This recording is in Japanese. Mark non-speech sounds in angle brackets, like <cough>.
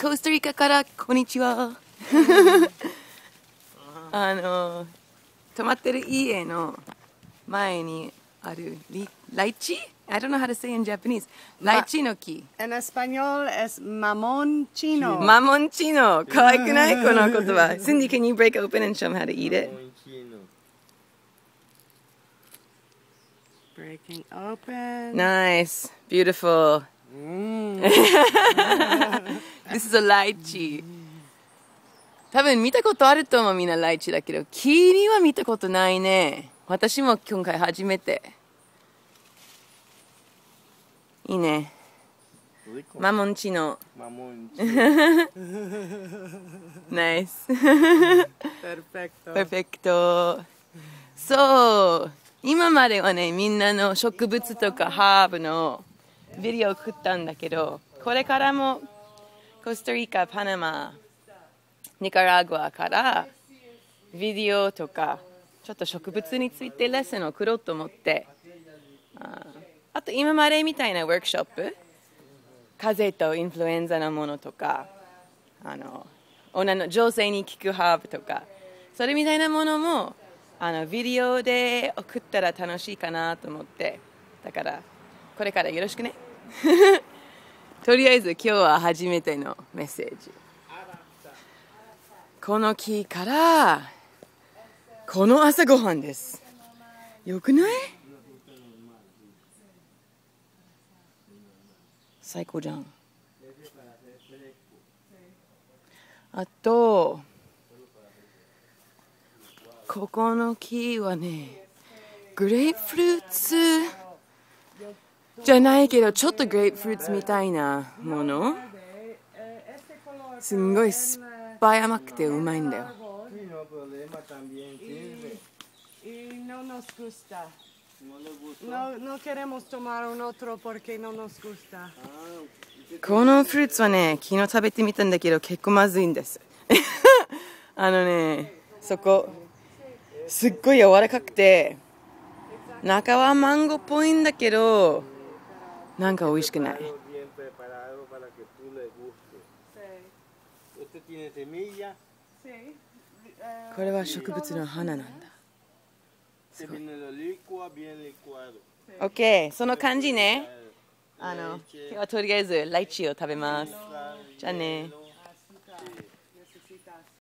コスタリカからこんにちはあの泊まってる家の前にあるリライチ <laughs> I don't know how to say in Japanese ライチの木 En español es mamón chino. マモンチノ可愛くないこの言葉 Cindy <laughs> can you break open and show them how to eat it Breaking open. Nice beautiful Mm. <laughs> This is a lychee. 多分見たことあると思うみんなライチだけどキリは見たことないね。私も今回初めて。いいね.マモンチノ Mamón. ナイス Perfecto. パーフェクトそう今まではねみんなの植物と？かハーブの。ビデオを送ったんだけどこれからもコスタリカパナマニカラグアからビデオとかちょっと植物についてレッスンを送ろうと思ってあと今までみたいなワークショップ風邪とインフルエンザのものとかあの女の女性に効くハーブとかそれみたいなものもあのビデオで送ったら楽しいかなと思ってだからこれからよろしくね。とりあえず今日は初めてのメッセージ。この木からこの朝ごはんです。よくない？最高じゃん。あとここの木はねグレープフルーツ。じゃないけどちょっとグレープフルーツみたいなもの？すんごい酸っぱい甘くてうまいんだよ。このフルーツはね昨日食べてみたん。だけど結構まずいん。ですあのねそこすっごい柔らかくて中はマンゴーっぽいん。だけどなんか美味しくない。これは植物の花なんだ。OK、その感じね。あの今日はとりあえずライチを食べます。じゃあね。